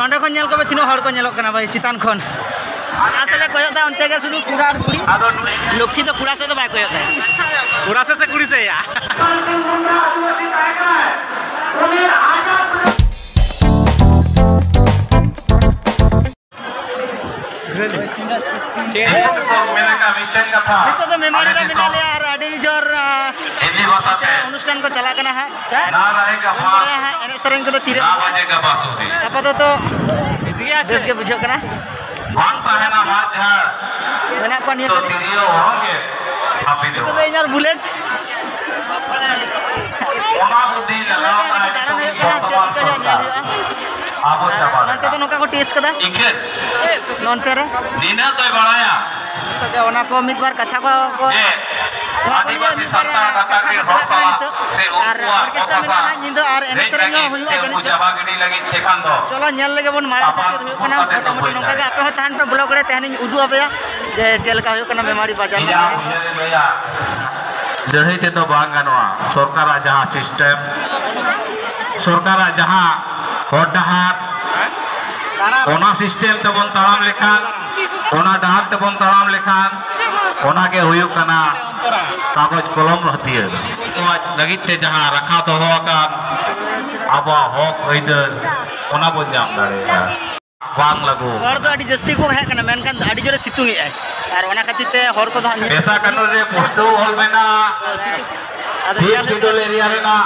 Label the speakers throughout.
Speaker 1: नोंडे खन नेल को तीनों हड़ को नेलोग कना भाई चितान खन। आसले कोयो दा अंते के सुदु कुड़ा और कुड़ी लक्ष्मी तो कुड़ा से तो बाय कोयो दा
Speaker 2: पूरा से से कुड़ी से
Speaker 3: नितो
Speaker 1: तो मेमाड़ी रा मिला और अनुष्ठान को चला है?
Speaker 3: ना रहेगा बड़े
Speaker 1: पास। को तो तीरे के बुझो है। को तो
Speaker 3: तिरियो होंगे। अभी तो दो। बे
Speaker 1: यार बुलेट।
Speaker 3: बुद्धि लगाओ ना दारण है। कना चेस को जा आबो
Speaker 1: ᱚᱱᱟ ᱠᱚ ᱢᱤᱫ ᱵᱟᱨ ᱠᱟᱛᱷᱟ ᱠᱚ ᱟᱹᱫᱤᱵᱟᱹᱥᱤ ᱥᱟᱱᱛᱟᱲ ᱜᱟᱛᱟᱠ ᱨᱮᱱ ᱦᱚᱲ ᱥᱟᱞᱟᱜ
Speaker 3: ᱥᱮ ᱩᱱᱠᱩᱣᱟᱜ ᱠᱟᱛᱷᱟ ᱥᱟᱶ
Speaker 1: ᱧᱤᱫᱟᱹ ᱟᱨ ᱮᱱᱮᱡ ᱥᱮᱨᱮᱧ ᱦᱚᱸ ᱦᱩᱭᱩᱜᱼᱟ ᱡᱟᱹᱱᱤᱡ
Speaker 3: ᱪᱚ
Speaker 1: ᱪᱚᱞᱚ ᱧᱮᱞ ᱞᱮᱜᱮ ᱵᱚᱱ ᱢᱟᱲᱟᱝ ᱥᱮᱫ ᱪᱮᱫ ᱦᱩᱭᱩᱜ ᱠᱟᱱᱟ ᱢᱚᱴᱟᱢᱩᱴᱤ ᱱᱚᱝᱠᱟ ᱜᱮ ᱟᱯᱮ ᱦᱚᱸ ᱛᱟᱦᱮᱱ ᱯᱮ ᱵᱞᱚᱜ ᱨᱮ ᱛᱟᱦᱮᱱᱤᱧ ᱩᱫᱩᱜ ᱟᱯᱮᱭᱟ ᱡᱮ ᱪᱮᱫ ᱞᱮᱠᱟ ᱦᱩᱭᱩᱜ ᱠᱟᱱᱟ ᱢᱮᱢᱟᱨᱤ ᱵᱟᱡᱟᱨ
Speaker 3: लड़ाई ते तो बांग गनवा सरकार जहाँ सिस्टम सरकार जहाँ हर डहार सिस्टम तबन ताड़ाम लेखान ᱚᱱᱟ ᱰᱟᱦᱟᱨ ᱛᱮᱵᱚᱱ ᱛᱟᱲᱟᱢ ᱞᱮᱠᱷᱟᱱ ᱚᱱᱟᱜᱮ ᱦᱩᱭᱩᱜ ᱠᱟᱱᱟ ᱠᱟᱜᱚᱡᱽ ᱠᱚᱞᱚᱢ ᱦᱟᱹᱛᱭᱟᱹᱨ ᱱᱚᱣᱟ ᱞᱟᱹᱜᱤᱫ ᱛᱮ ᱡᱟᱦᱟᱸ ᱨᱟᱠᱷᱟ ᱫᱚᱦᱚ ᱟᱠᱟᱱ ᱟᱵᱚᱣᱟᱜ ᱦᱚᱠ ᱟᱹᱭᱫᱟᱹᱨ ᱚᱱᱟ ᱵᱚᱱ ᱧᱟᱢ ᱫᱟᱲᱮᱭᱟᱜᱼᱟ ᱵᱟᱝ ᱞᱟᱹᱜᱩ ᱦᱚᱲ
Speaker 1: ᱫᱚ ᱟᱹᱰᱤ ᱡᱟᱹᱥᱛᱤ ᱠᱚ ᱦᱮᱡ ᱠᱟᱱᱟ ᱢᱮᱱᱠᱷᱟᱱ ᱟᱹᱰᱤ ᱡᱳᱨᱮ ᱥᱤᱛᱩᱝ ᱮᱜᱼᱟᱭ ᱟᱨ ᱚᱱᱟ ᱠᱷᱟᱹᱛᱤᱨ ᱛᱮ ᱦᱚᱲ ᱠᱚᱫᱚ ᱦᱟᱸᱜ ᱧᱮᱞ ᱯᱮᱥᱟ ᱠᱟᱹᱱᱩᱱ ᱨᱮ ᱯᱩᱥᱴᱟᱹᱣ
Speaker 3: ᱚᱞ ᱢᱮᱱᱟᱜᱼᱟ
Speaker 1: ᱥᱤᱛᱩᱝ ᱟᱫᱚ ᱵᱤᱨ ᱧᱮᱞ ᱥᱤᱰᱩᱞ ᱮᱨᱤᱭᱟ ᱨᱮᱱᱟᱜ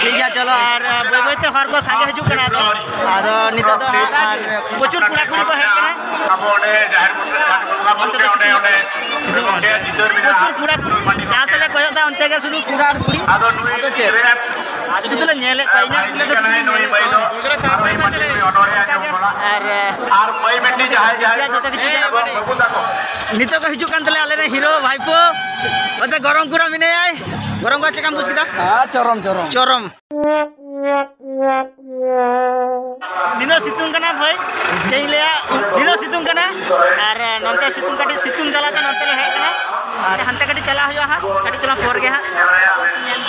Speaker 1: ᱴᱷᱤᱠ ᱜᱮᱭᱟ ᱪᱚᱞᱚ ᱟᱨ ᱵᱟᱹᱭ ᱵᱟᱹᱭᱛᱮ ᱦᱚᱲ ᱠᱚ ᱥᱟᱸᱜᱮ ᱦᱤᱡᱩᱜ ᱠᱟᱱᱟ ᱟᱫᱚ ᱟᱫᱚ ᱱᱤᱛᱚᱜ ᱫᱚ ᱟᱨ ᱯᱨᱚᱪᱩᱨ ᱠᱚᱲᱟ ᱠᱩᱲᱤ ᱠᱚ ᱦᱮᱡ ᱠᱟᱱᱟ
Speaker 3: ᱟᱵᱚ ᱚᱸᱰᱮ ᱡᱟᱦᱮᱨ ᱵᱚᱸᱜᱟ ᱚᱸᱰᱮ ᱚᱸᱰᱮ ᱯᱨᱚᱪᱩᱨ
Speaker 1: ᱠᱚᱲᱟ ᱠᱩᱲᱤ ᱡᱟᱦᱟᱸ ᱥᱮᱫ ᱞᱮ ᱠᱚᱭᱚᱜ ᱫᱟ ᱚᱱᱛᱮ ᱜᱮ ᱥᱩᱫᱷᱩ ᱠᱚᱲᱟ ᱠᱩᱲᱤ
Speaker 4: ᱟᱫᱚ
Speaker 1: ᱪᱮᱫ Terus itu lah nyelek kayaknya kita tuh
Speaker 2: Terus sampai saja deh.
Speaker 1: Are.
Speaker 3: Ar mai betti jahai jahai.
Speaker 1: Nito kehijukan tele alene hero waifu. Bata gorong kura ini ai. Gorong gua cekam bus kita.
Speaker 4: Ah corom corom.
Speaker 1: Corom. Dino situng kena boy, Ceng lea dino situng kena, Are nanti situng kadi situng jalan ta nonte le hai kana. Are hante kadi celah hoya ha. Kadi tulang por ha. Nyen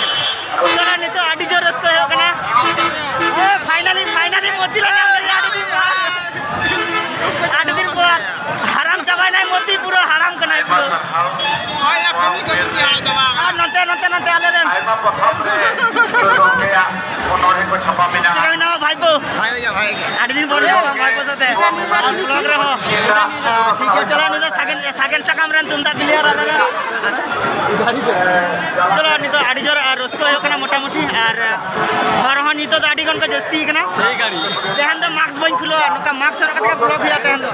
Speaker 1: ᱩᱱᱫᱚᱱᱟ ᱱᱤᱛᱚᱜ ᱟᱹᱰᱤ ᱡᱳᱨ ᱨᱟᱹᱥᱠᱟᱹ ᱦᱩᱭᱩᱜ ᱠᱟᱱᱟ finally finally ᱢᱚᱛᱤ ᱞᱟᱜᱟᱣ ᱠᱟᱱᱟ ᱟᱹᱰᱤ ᱫᱤᱱ ᱵᱟᱫ ᱟᱹᱰᱤ ᱫᱤᱱ ᱯᱚᱨ ᱦᱟᱨᱟᱢ ᱪᱟᱵᱟᱭᱱᱟᱭ ᱢᱚᱛᱤ ᱯᱩᱨᱟᱹ ᱦᱟᱨᱟᱢ ᱠᱟᱱᱟᱭ ᱯᱩᱨᱟᱹ ᱱᱚᱛᱮ ᱱᱚᱛᱮ ᱱᱚᱛᱮ ᱟᱞᱮ ᱨᱮᱱ
Speaker 3: पढेको छ पमिना
Speaker 1: चिकाउन भाइपो भाइ जा भाइ आठ दिन पढ्यो भाइपो साथे अन ब्लॉग रहो ठीक है चलो नहीं तो सागन सागन सा काम रन तुम ता क्लियर आ लगा चलो नहीं तो आड़ी जोर और उसको हो कना मोटा मोटी और और हो नहीं तो आड़ी गन का जस्ती कना ठीक गाड़ी तहन तो मार्क्स बन खुलो नुका मार्क्स और का ब्लॉग हुआ तहन तो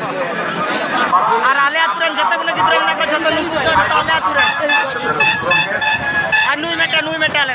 Speaker 1: और आले आतुरन जत को गिद्र ना को जत नुकु तो आले आतुरन आ नुई मेटा नुई मेटा ले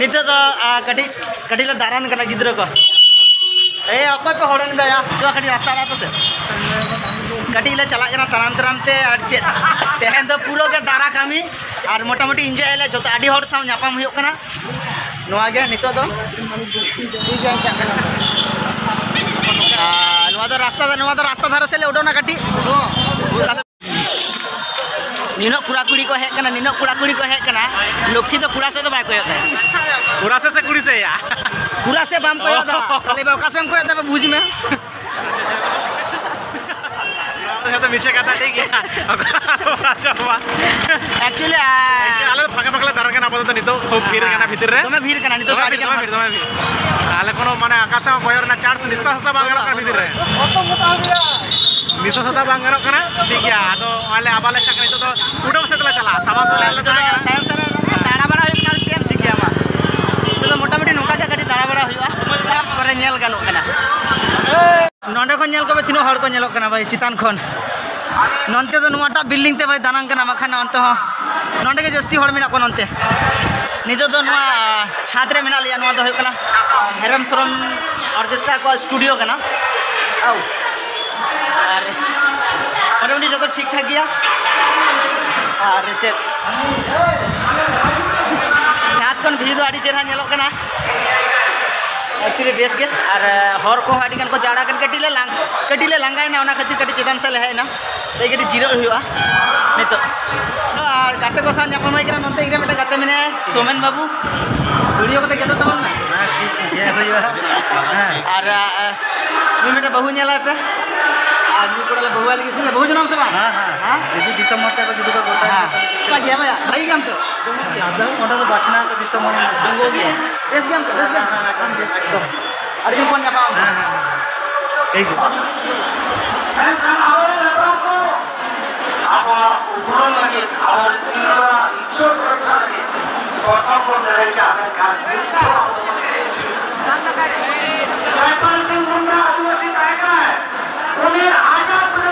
Speaker 1: ನಿತ ಕಟಿ ಕಟಿಲ ದಾರಾನ ಕನ ಗಿದ್ರ ಕ ಏ ಅಪ್ಪ ಪೆ ಹೊಡನ್ ದಯಾ ಚೋ ಕಟಿ ರಸ್ತಾ ರಾ ಪಸೆ ಕಟಿಲ ಚಲಾ ಕನ ತರಾಂ ತರಾಂ ತೆ ಅಡ್ ಚೆ ತೆಹನ್ ದ ಪೂರೋ ಗೆ ದಾರಾ ಕಾಮಿ ಆರ್ ಮೊಟಾ ಮೊಟಿ ಎಂಜಾಯ್ ಲೆ ಜೊತ ಅಡಿ ಹೊಡ ಸಾಂ ನ್ಯಾಪಾಂ ಹುಯೋ ಕನ नुआ गे नित रास्ता रास्ता धारे से उडोना कटी निनो कुड़ा कुड़ी को है कना निनो कुड़ा कुड़ी को है कना लक्ष्मी तो कुड़ा से तो बाय कोयो
Speaker 2: कुड़ा से से कुड़ी से या
Speaker 1: कुड़ा से बाम कोयो दा खाली बा कसम कोयो दा बुझ में
Speaker 2: तो মিছে কথা ঠিক
Speaker 1: एक्चुअली
Speaker 2: আলে ফাঁকা ফাঁকা দাঁড়ান কেন আপাতত নিতো খুব ভিড় কেন ভিতরে
Speaker 1: তুমি ভিড় কেন নিতো তুমি ভিড়
Speaker 2: তুমি ভিড় আলে কোনো মানে আকাশে কয়র না চান্স নিঃশ্বাস বাংলা ভিতরে
Speaker 1: কত মোটা হবে
Speaker 2: ᱢᱤᱥᱚ ᱥᱟᱛᱟ ᱵᱟᱝ ᱜᱟᱱᱚᱜ ᱠᱟᱱᱟ ᱴᱷᱤᱠ ᱜᱮᱭᱟ ᱟᱫᱚ ᱟᱞᱮ ᱟᱵᱟᱞᱮ ᱪᱟᱠᱨᱤ ᱛᱚ ᱩᱰᱟᱹᱣ ᱥᱮᱫ ᱞᱮ ᱪᱟᱞᱟᱜᱼᱟ ᱥᱟᱵᱟ ᱥᱮᱫ ᱞᱮ ᱪᱟᱞᱟᱜᱼᱟ
Speaker 1: ᱛᱟᱭᱚᱢ ᱥᱮᱫ ᱫᱟᱬᱟ ᱵᱟᱲᱟ ᱦᱩᱭᱩᱜ ᱠᱷᱟᱱ ᱪᱮᱫ ᱮᱢ ᱪᱤᱠᱟᱹᱭᱟ ᱢᱟ ᱱᱤᱛᱚᱜ ᱢᱚᱴᱟᱢᱩᱴᱤ ᱱᱚᱝᱠᱟ ᱜᱮ ᱠᱟᱹᱴᱤᱡ ᱫᱟᱬᱟ ᱵᱟᱲᱟ ᱦᱩᱭᱩᱜᱼᱟ ᱛᱟᱨᱯᱚᱨᱮ ᱧᱮᱞ ᱜᱟᱱᱚᱜ ᱠᱟᱱᱟ ᱱᱚᱸᱰᱮ ᱠᱷᱚᱱ ᱧᱮᱞ ᱠᱚᱯᱮ ᱛᱤᱱᱟᱹᱜ ᱦᱚᱲ ᱠᱚ ᱧᱮᱞᱚᱜ ᱠᱟᱱᱟ ᱵᱷᱟᱹᱭ ᱪᱮᱛᱟᱱ ᱠᱷᱚᱱ नन्ते तो नोटा बिल्डिंग ते भाई दानान कना मखान अंत हो नंडे के जस्ती हड़ मेना को नंते नितो तो नोआ छात्र मेना लिया नोआ तो होय कना हेरम सरम ऑर्केस्ट्रा को स्टूडियो कना आउ गया और चेक छात खन भी दो आड़ी चेहरा नेलो एक्चुअली बेस और हर को आड़ी को जाड़ा गन कटी ले लांग कटी ले लांगाय ना ओना खातिर कटी चेतन से ले है ना ते कटी ज़ीरो हुआ नितो और गाते को सान जापा माई करा नोते इरे मेटा गाते मिने सोमेन बाबू वीडियो को केतो तमन ना ये हुआ और मी मेटा बहु नेला पे और मी कोडला बहु वाली किसी बहु जनाम से बा हां हां
Speaker 4: যদি ডিসেম্বর টাকা যদি গোটা हां
Speaker 1: का गया भैया भाई काम तो দাদা ওটা তো
Speaker 4: বাসনা করে ডিসেম্বর
Speaker 1: हो गया बेस गेम तो बेस गेम
Speaker 4: একদম
Speaker 1: अरे जो कौन जापा হ্যাঁ
Speaker 4: হ্যাঁ এই তো আবহাওয়া উপর লাগে আবার তীব্র ঈশ্বর সুরক্ষা লাগে প্রথম বন্ধুদেরকে আমাদের কাজ साइपल
Speaker 2: सिंह मुंडा आदिवासी गायिका है। उन्हें आज़ाद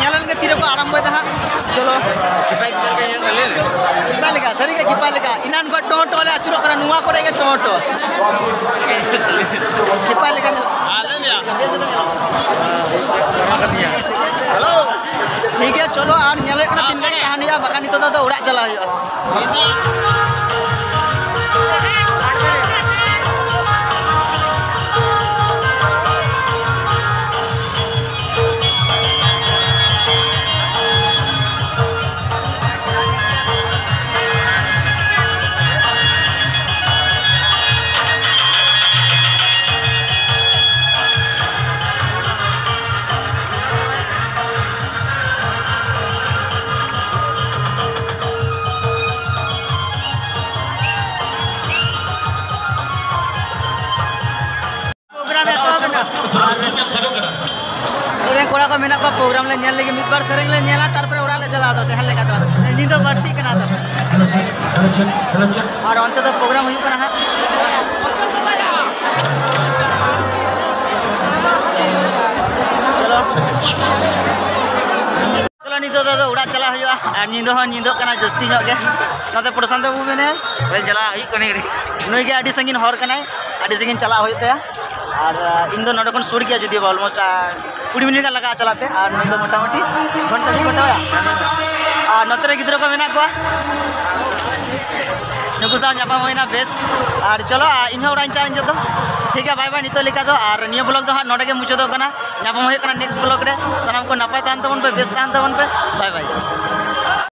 Speaker 1: nyalan ya. ke tiru ke arang bata colo. Kipalika sari ke kipalika inan gua tonto le acuro kara nua kore ke tonto kipalika alam
Speaker 4: halo
Speaker 1: ini dia an nyalan ke tiru ke tahan ya bahkan itu tata urak jalan programme ले nail लेके मितबार ले नेला तार पर उड़ा ले चला दो हल लगा दो। नहीं तो बढ़ती कना दो। हेलो चल हेलो चल
Speaker 3: हेलो चल।
Speaker 1: और अंत तो प्रोग्राम हुई पर है। चलो। चला प्रशांत बाबू मेने चला हुई हर इन दो गया जुदी तो अलमोस्ट कुड़ी मिनट का लगा चलाते और घंटा नहीं घंटा और नतरे गिद्र को मेना होना बेस और चलो इनह चाल जो ठीक है बाय बाय नितो लेका दो और नियो ब्लॉग दो नोडे के मुचाद नेक्स्ट ब्लॉग रे सामान को नपाय तान तबन पे बेस तान तबन पे बाय बाय